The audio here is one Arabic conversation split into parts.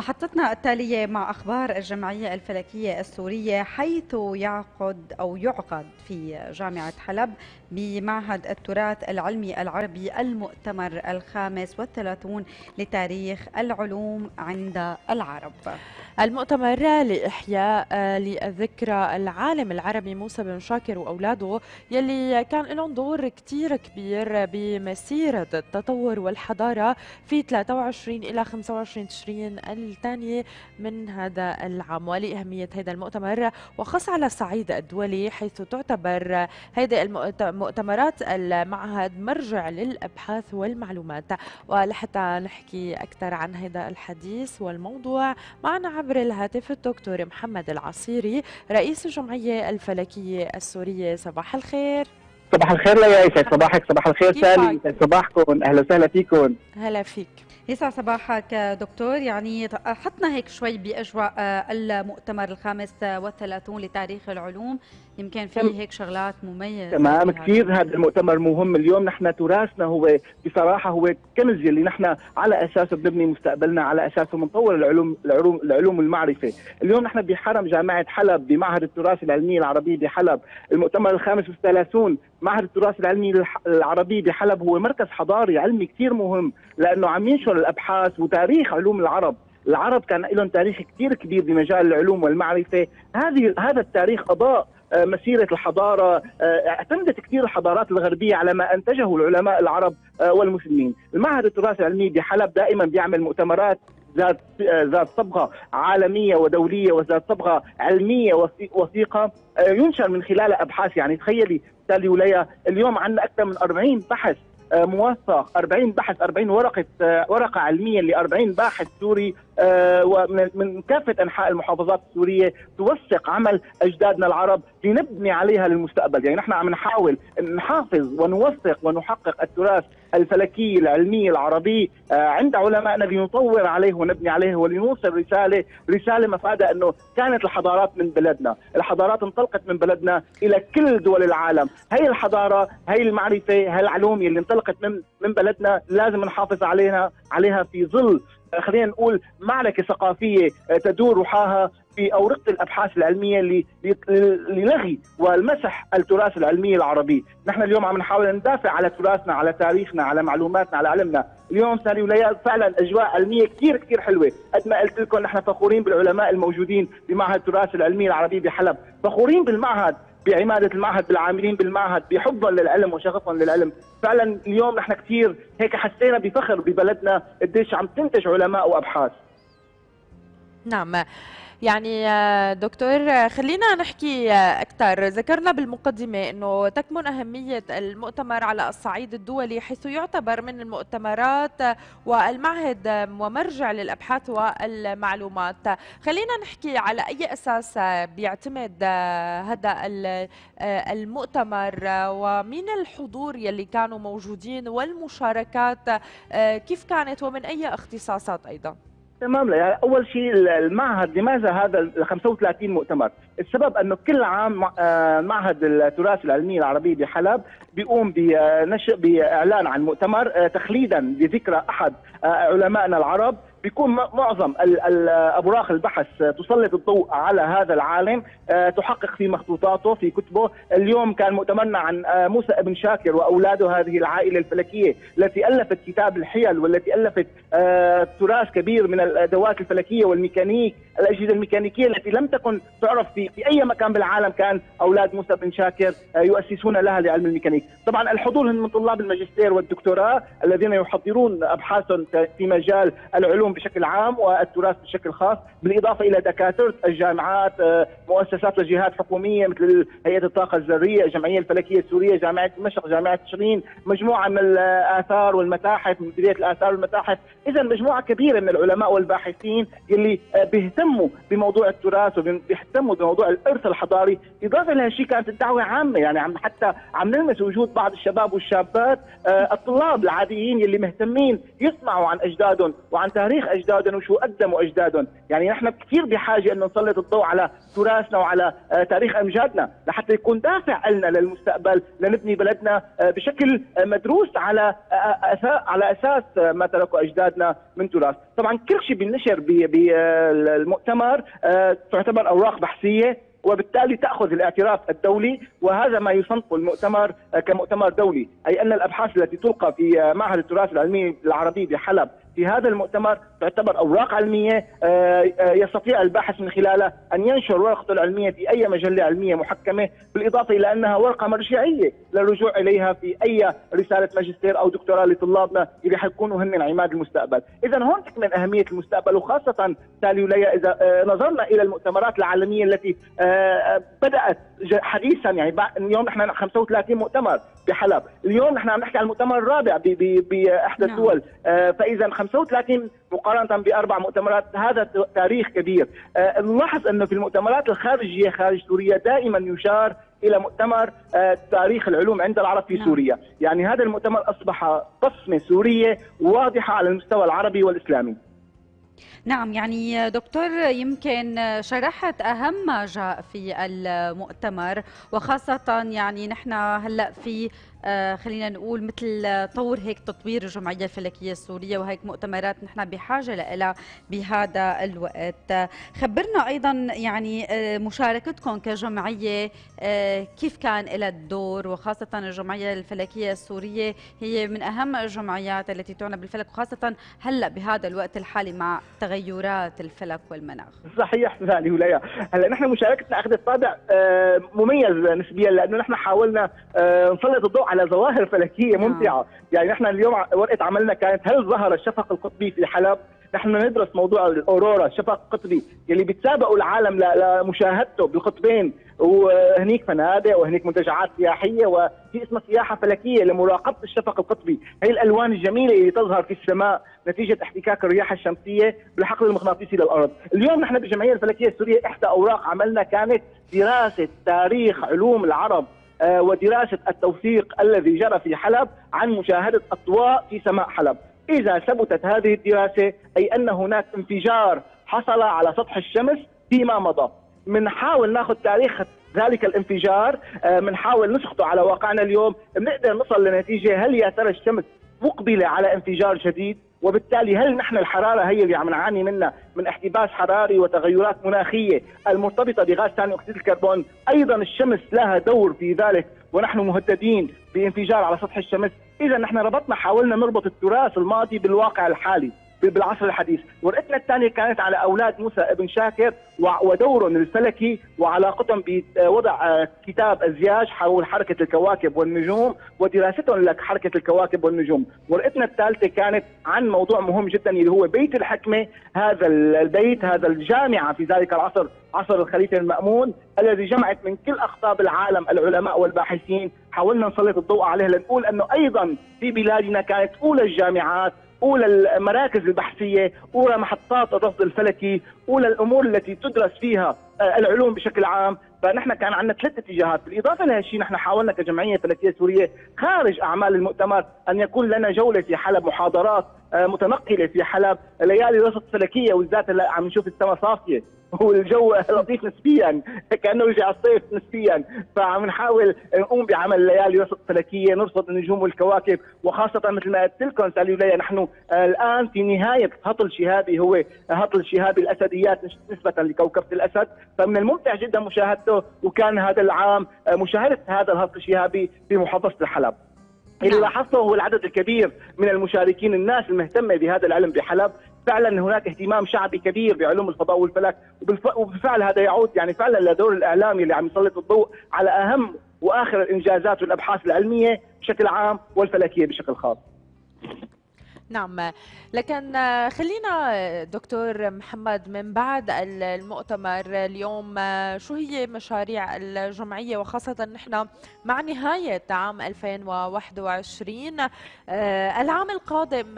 محطتنا التالية مع أخبار الجمعية الفلكية السورية حيث يعقد أو يعقد في جامعة حلب بمعهد التراث العلمي العربي المؤتمر الخامس والثلاثون لتاريخ العلوم عند العرب. المؤتمر لإحياء لذكرى العالم العربي موسى بن شاكر وأولاده يلي كان لهم دور كتير كبير بمسيرة التطور والحضارة في 23 إلى 25 تشرين الثانية من هذا العام ولأهمية هذا المؤتمر وخاصة على الصعيد الدولي حيث تعتبر هذه المؤتمرات المعهد مرجع للأبحاث والمعلومات. ولحتى نحكي أكثر عن هذا الحديث والموضوع معنا عبر الهاتف الدكتور محمد العصيري رئيس الجمعية الفلكية السورية. صباح الخير. صباح الخير ليا يسعد صباحك. صباح الخير سالي. صباحكم. أهلا وسهلا فيكم. هلا فيك. يسعد صباحك دكتور يعني حطنا هيك شوي بأجواء المؤتمر الخامس والثلاثون لتاريخ العلوم. يمكن في هيك شغلات مميزة. تمام. كثير هذا المؤتمر مهم. اليوم نحن تراثنا هو بصراحة هو كنز اللي نحن على اساسه بنبني مستقبلنا على اساسه بنطور العلوم العلوم العلوم والمعرفه اليوم نحن بحرم جامعة حلب بمعهد التراث العلمي العربي بحلب. المؤتمر الخامس والثلاثون معهد التراث العلمي العربي بحلب هو مركز حضاري علمي كثير مهم لأنه عم ينشر الأبحاث وتاريخ علوم العرب. العرب كان لهم تاريخ كثير كبير بمجال العلوم والمعرفة. هذه هذا التاريخ أضاء مسيرة الحضارة. اعتمدت كثير الحضارات الغربية على ما أنتجه العلماء العرب والمسلمين. المعهد التراث العلمي بحلب دائما بيعمل مؤتمرات ذات ذات صبغة عالمية ودولية وذات صبغة علمية وثيقة. ينشر من خلالها أبحاث يعني تخيلي تالي وليا اليوم عندنا أكثر من 40 بحث موثق. 40 بحث 40 ورقة ورقة علمية ل 40 باحث سوري ومن من كافة أنحاء المحافظات السورية توثق عمل أجدادنا العرب لنبني عليها للمستقبل، يعني نحن عم نحاول نحافظ ونوثق ونحقق التراث الفلكي العلمي العربي. عند علمائنا لنطور عليه ونبني عليه ولنوصل رسالة رسالة مفادها إنه كانت الحضارات من بلدنا، الحضارات انطلقت من بلدنا إلى كل دول العالم، هي الحضارة، هي المعرفة، هي العلوم اللي انطلقت من من بلدنا لازم نحافظ عليها عليها في ظل خلينا نقول معركة ثقافية تدور رحاها في أورقة الأبحاث العلمية للغي والمسح التراث العلمي العربي. نحن اليوم عم نحاول ندافع على تراثنا على تاريخنا على معلوماتنا على علمنا. اليوم سالي وليال فعلا أجواء علمية كثير كثير حلوة. قد ما قلت لكم نحن فخورين بالعلماء الموجودين بمعهد التراث العلمي العربي بحلب. فخورين بالمعهد. بعمادة المعهد بالعاملين بالمعهد بحبهم للعلم وشغفهم للعلم فعلا اليوم نحن كثير هيك حسينا بفخر ببلدنا قديش عم تنتج علماء وأبحاث. نعم. يعني دكتور خلينا نحكي أكثر ذكرنا بالمقدمة أنه تكمن أهمية المؤتمر على الصعيد الدولي حيث يعتبر من المؤتمرات والمعهد ومرجع للأبحاث والمعلومات. خلينا نحكي على أي أساس بيعتمد هذا المؤتمر ومين الحضور يلي كانوا موجودين والمشاركات كيف كانت ومن أي اختصاصات أيضاً؟ تمام يعني أول شيء المعهد لماذا هذا ال 35 مؤتمر؟ السبب أنه كل عام معهد التراث العلمي العربي بحلب بيقوم بنشر بإعلان عن مؤتمر تخليدا لذكرى أحد علمائنا العرب بيكون معظم اوراق البحث تسلط الضوء على هذا العالم تحقق في مخطوطاته في كتبه. اليوم كان مؤتمرنا عن موسى ابن شاكر وأولاده هذه العائلة الفلكية التي ألفت كتاب الحيل والتي ألفت تراث كبير من الأدوات الفلكية والميكانيك الأجهزة الميكانيكية التي لم تكن تعرف في في أي مكان بالعالم كان أولاد موسى بن شاكر يؤسسون لها لعلم الميكانيك. طبعا الحضور من طلاب الماجستير والدكتوراه الذين يحضرون ابحاثهم في مجال العلوم بشكل عام والتراث بشكل خاص بالإضافة إلى دكاترة الجامعات مؤسسات وجهات حكوميه مثل هيئة الطاقة الذرية الجمعية الفلكية السورية جامعة دمشق جامعة تشرين مجموعة من الآثار والمتاحف مديرية الآثار والمتاحف. اذا مجموعة كبيرة من العلماء والباحثين اللي بيهتموا بموضوع التراث وبيهتموا بموضوع الإرث الحضاري. إضافة لهالشيء كانت الدعوة عامة يعني عم حتى عم نلمس وجود بعض الشباب والشابات الطلاب العاديين اللي مهتمين يسمعوا عن أجدادهم وعن تاريخ تاريخ اجدادهم وشو قدموا اجدادهم، يعني نحن كثير بحاجة إنه نسلط الضوء على تراثنا وعلى آه، تاريخ أمجادنا لحتى يكون دافع لنا للمستقبل لنبني بلدنا آه، بشكل آه، مدروس على على أساس ما تركوا أجدادنا من تراث، طبعا كل شيء بينشر بالمؤتمر تعتبر أوراق بحثية وبالتالي تأخذ الاعتراف الدولي وهذا ما يصنف المؤتمر كمؤتمر دولي، أي أن الأبحاث التي تلقى في معهد التراث العلمي العربي بحلب في هذا المؤتمر تعتبر أوراق علمية آه، آه، يستطيع الباحث من خلالها أن ينشر ورقته العلمية في أي مجلة علمية محكمة بالإضافة إلى أنها ورقة مرجعية للرجوع إليها في أي رسالة ماجستير أو دكتوراه لطلابنا اللي حيكونوا هن عماد المستقبل، إذا هون تكمن أهمية المستقبل وخاصة تالي وليا إذا آه، نظرنا إلى المؤتمرات العالمية التي بدأت حديثا يعني اليوم نحن 35 مؤتمر بحلب، اليوم نحن عم نحكي عن المؤتمر الرابع بأحدى نعم. الدول، فإذا 35 مقارنة بأربع مؤتمرات هذا تاريخ كبير. آه، نلاحظ أنه في المؤتمرات الخارجية خارج سوريا دائما يشار إلى مؤتمر آه، تاريخ العلوم عند العرب في نعم. سوريا. يعني هذا المؤتمر أصبح بصمه سورية واضحة على المستوى العربي والإسلامي. نعم يعني دكتور يمكن شرحت أهم ما جاء في المؤتمر وخاصة يعني نحن هلأ في خلينا نقول مثل طور هيك تطوير الجمعية الفلكية السورية وهيك مؤتمرات نحن بحاجة لها بهذا الوقت. خبرنا أيضا يعني آه، مشاركتكم كجمعية آه، كيف كان لها الدور؟ وخاصة الجمعية الفلكية السورية هي من أهم الجمعيات التي تعنى بالفلك وخاصة هلأ بهذا الوقت الحالي مع تغيرات الفلك والمناخ. صحيح فعلي ولايا هلأ نحن مشاركتنا أخذت طابع مميز نسبيا لأنه نحن حاولنا نسلط الضوء على ظواهر فلكية نعم. ممتعة. يعني نحن اليوم ورقة عملنا كانت هل ظهر الشفق القطبي في حلب نحن ندرس موضوع الأورورا الشفق القطبي يلي بيتسابقوا العالم لمشاهدته بالقطبين. وهنيك فنادق وهنيك منتجعات سياحية وفي اسمها سياحة فلكية لمراقبة الشفق القطبي، هي الألوان الجميلة اللي تظهر في السماء نتيجة احتكاك الرياح الشمسية بالحقل المغناطيسي للأرض، اليوم نحن بالجمعيه الفلكية السورية إحدى أوراق عملنا كانت دراسة تاريخ علوم العرب. آه، ودراسة التوثيق الذي جرى في حلب عن مشاهدة أضواء في سماء حلب. إذا ثبتت هذه الدراسة أي أن هناك انفجار حصل على سطح الشمس فيما مضى. بنحاول ناخذ تاريخ ذلك الانفجار بنحاول آه، نسقطه على واقعنا اليوم بنقدر نصل لنتيجة هل يا ترى الشمس مقبلة على انفجار جديد وبالتالي هل نحن الحرارة هي اللي عم نعاني منها من احتباس حراري وتغيرات مناخية المرتبطة بغاز ثاني أكسيد الكربون؟ أيضا الشمس لها دور في ذلك ونحن مهددين بانفجار على سطح الشمس. اذا نحن ربطنا حاولنا نربط التراث الماضي بالواقع الحالي. بالعصر الحديث. ورقتنا الثانية كانت على أولاد موسى ابن شاكر ودورهم الفلكي وعلاقتهم بوضع آه، كتاب الزياج حول حركة الكواكب والنجوم ودراستهم لحركة الكواكب والنجوم. ورقتنا الثالثة كانت عن موضوع مهم جدا اللي هو بيت الحكمة هذا البيت هذا الجامعة في ذلك العصر عصر الخليفة المأمون الذي جمعت من كل أقطاب العالم العلماء والباحثين. حاولنا نسلط الضوء عليه لنقول أنه أيضا في بلادنا كانت أولى الجامعات أولى المراكز البحثية، أولى محطات الرصد الفلكي، أولى الأمور التي تدرس فيها آه، العلوم بشكل عام، فنحن كان عندنا ثلاث اتجاهات، بالإضافة لهالشيء نحن حاولنا كجمعية فلكية سورية خارج أعمال المؤتمر أن يكون لنا جولة في حلب محاضرات آه، متنقلة في حلب، ليالي رصد فلكية وبالذات عم نشوف السماء صافية، والجو لطيف نسبيا كأنه رجع الصيف نسبيا. فعم نحاول نقوم بعمل ليالي رصد فلكية نرصد النجوم والكواكب وخاصة مثل ما قلت لكم سالي وليا نحن الآن في نهاية هطل شهابي هو هطل شهابي الأسديات نسبة لكوكبه الأسد. فمن الممتع جدا مشاهدته وكان هذا العام مشاهدة هذا الهطل الشهابي في محافظة الحلب. اللي نعم. لاحظته هو العدد الكبير من المشاركين الناس المهتمة بهذا العلم بحلب. فعلا هناك اهتمام شعبي كبير بعلوم الفضاء والفلك وبالفعل هذا يعود يعني فعلا لدور الاعلامي اللي عم يسلط الضوء على أهم وآخر الإنجازات والأبحاث العلمية بشكل عام والفلكية بشكل خاص. نعم. لكن خلينا دكتور محمد من بعد المؤتمر اليوم شو هي مشاريع الجمعية؟ وخاصة نحن مع نهاية عام 2021 العام القادم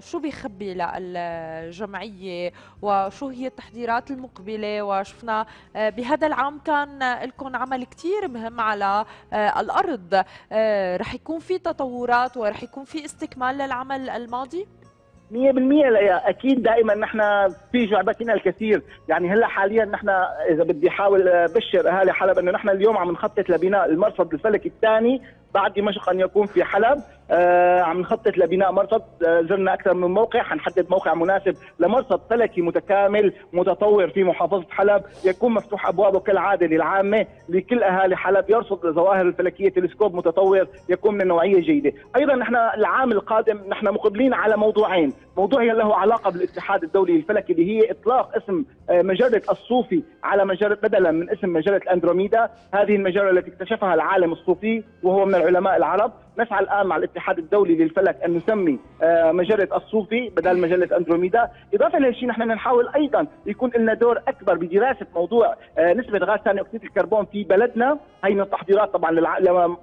شو بيخبي للجمعية؟ وشو هي التحضيرات المقبلة؟ وشفنا بهذا العام كان لكم عمل كتير مهم على الأرض. رح يكون في تطورات ورح يكون في استكمال للعمل الماضي. 100% لا أكيد دائما نحن في جعبتنا الكثير. يعني هلأ حاليا نحن إذا بدي أحاول بشر أهالي حلب إنه نحن اليوم عم نخطط لبناء المرصد الفلكي الثاني بعد دمشق أن يكون في حلب. عم نخطط لبناء مرصد. آه زرنا أكثر من موقع. حنحدد موقع مناسب لمرصد فلكي متكامل متطور في محافظة حلب. يكون مفتوح أبوابه كالعادة للعامة لكل أهالي حلب. يرصد الظواهر الفلكية تلسكوب متطور يكون من نوعية جيدة. أيضا نحن العام القادم نحن مقبلين على موضوعين. موضوع له علاقة بالاتحاد الدولي الفلكي اللي هي إطلاق اسم آه مجره الصوفي على مجره بدلا من اسم مجره اندروميدا هذه المجره التي اكتشفها العالم الصوفي وهو من العلماء العرب. نسعى الآن مع الاتحاد الدولي للفلك أن نسمي مجرة الصوفي بدل مجرة أندروميدا، إضافة لهالشيء نحن نحاول أيضا يكون لنا دور أكبر بدراسة موضوع نسبة غاز ثاني أكسيد الكربون في بلدنا، هي من التحضيرات طبعا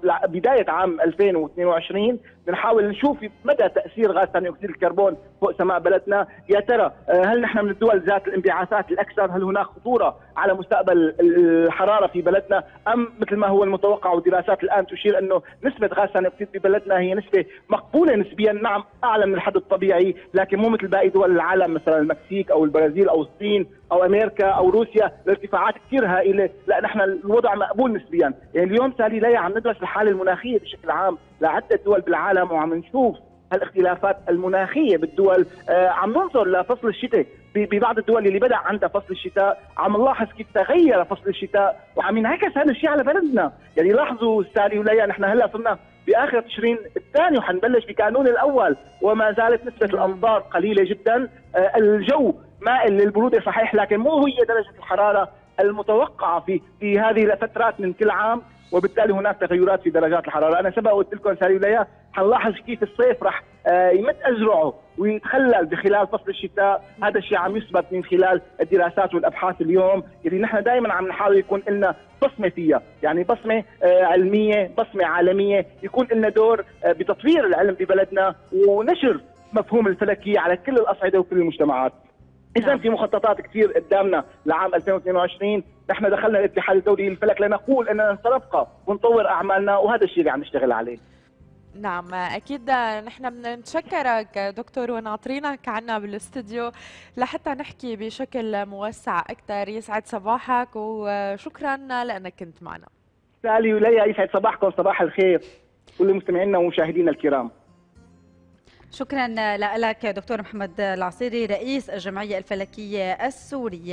لبدايه عام 2022 بنحاول نشوف مدى تأثير غاز ثاني أكسيد الكربون فوق سماء بلدنا، يا ترى هل نحن من الدول ذات الانبعاثات الأكثر؟ هل هناك خطورة على مستقبل الحرارة في بلدنا؟ أم مثل ما هو المتوقع والدراسات الآن تشير أنه نسبة غاز ثاني أكسيد ببلدنا هي نسبة مقبولة نسبيا. نعم أعلى من الحد الطبيعي لكن مو مثل باقي دول العالم مثلا المكسيك أو البرازيل أو الصين. أو أمريكا أو روسيا الارتفاعات كثير هائلة. لا نحن الوضع مقبول نسبيا. يعني اليوم سالي ليا عم ندرس الحالة المناخية بشكل عام؟ لعدة دول بالعالم وعم نشوف الاختلافات المناخية بالدول. آه عم ننظر لفصل الشتاء. ببعض الدول اللي بدأ عندها فصل الشتاء عم نلاحظ كيف تغير فصل الشتاء وعم ينعكس هذا الشيء على بلدنا. يعني لاحظوا سالي وليا نحن هلأ صرنا بآخر تشرين الثاني وحنبلش بكانون الأول وما زالت نسبة الأمطار قليلة جدا. آه الجو مائل للبروده صحيح لكن مو هي درجة الحرارة المتوقعة في في هذه الفترات من كل عام وبالتالي هناك تغيرات في درجات الحرارة، أنا سبق قلت لكم سالي حنلاحظ كيف الصيف راح آه يمد اذرعه ويتخلل بخلال فصل الشتاء، هذا الشيء عم يثبت من خلال الدراسات والأبحاث اليوم اللي نحن دائما عم نحاول يكون لنا بصمة فيها، يعني بصمة آه علمية، بصمة عالمية، يكون لنا دور آه بتطوير العلم ببلدنا ونشر مفهوم الفلكي على كل الأصعدة وكل المجتمعات. اذا في مخططات كثير قدامنا لعام 2022 نحن دخلنا الاتحاد الدولي للفلك لنقول إننا سنبقى ونطور أعمالنا وهذا الشيء اللي عم نشتغل عليه. نعم أكيد نحن بنتشكرك دكتور وناطرينك عنا بالاستديو لحتى نحكي بشكل موسع أكثر يسعد صباحك وشكرا لأنك كنت معنا. سالي وليا يسعد صباحكم صباح الخير. كل مستمعينا ومشاهدينا الكرام. شكرا لك دكتور محمد العصيري رئيس الجمعية الفلكية السورية.